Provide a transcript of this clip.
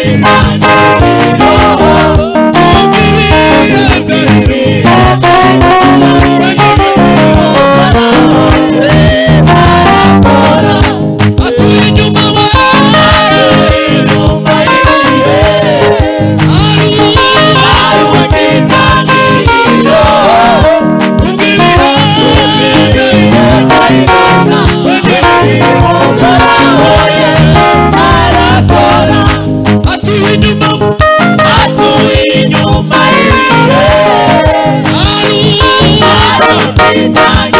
everybody. Satan